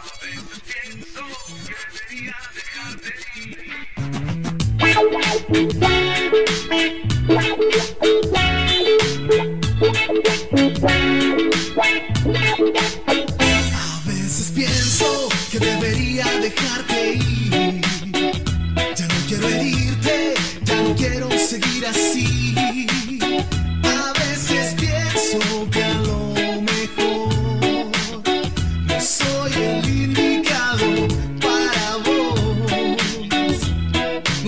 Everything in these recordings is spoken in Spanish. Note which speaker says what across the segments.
Speaker 1: A veces pienso que debería dejarte ir. Ya no quiero herirte, ya no quiero seguir así. A veces pienso que lo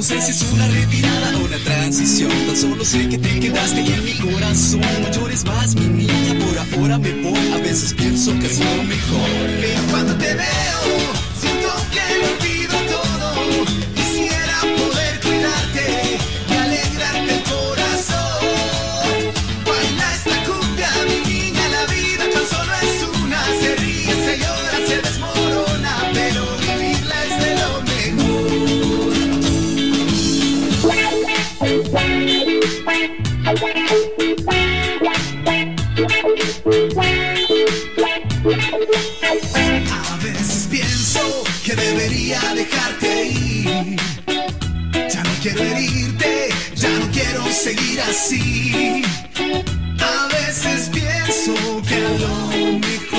Speaker 1: No
Speaker 2: sé si es una retirada o una transición. Tan solo sé que te quedaste en mi corazón. No A veces pienso que
Speaker 1: debería dejarte ir. Ya no quiero herirte, ya no quiero seguir así. A veces pienso que a lo mejor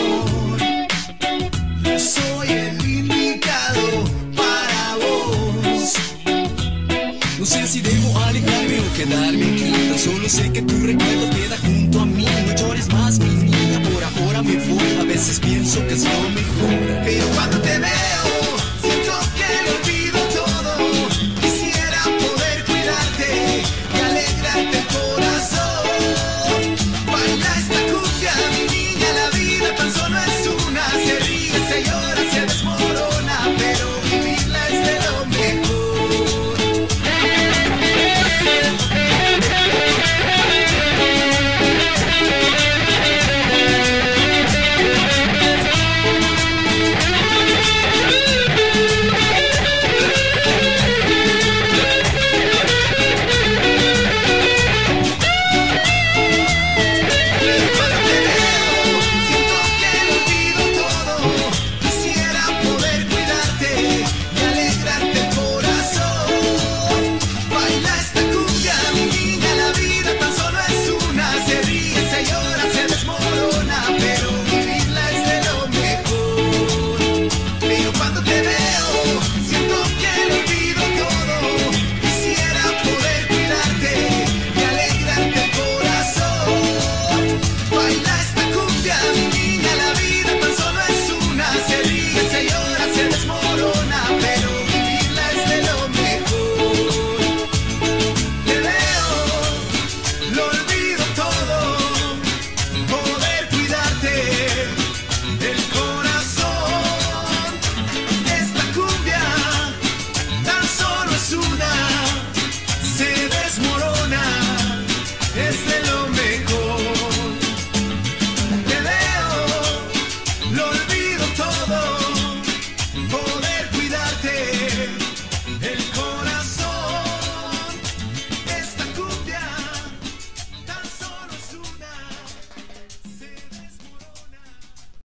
Speaker 2: quedarme. Tan solo sé que tu recuerdo queda junto a mí. No llores más, mi niña, por ahora me voy. A veces pienso que es lo mejor.
Speaker 1: Pero cuando te veo todo.